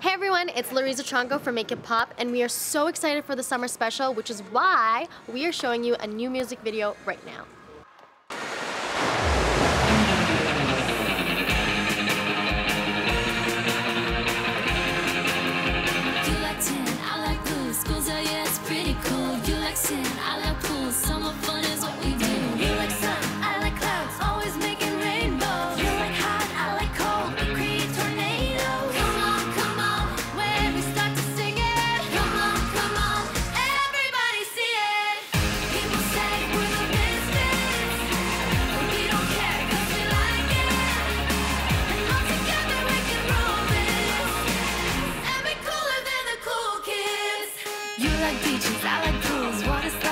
Hey everyone, it's Louriza Tronco from Make It Pop, and we are so excited for the summer special, which is why we are showing you a new music video right now. Like I like blue, schools yeah, it's pretty cool. You like sin, You like beaches, I like pools, what is that?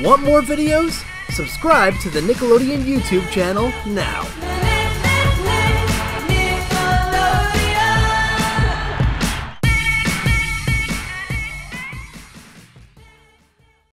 Want more videos? Subscribe to the Nickelodeon YouTube channel now.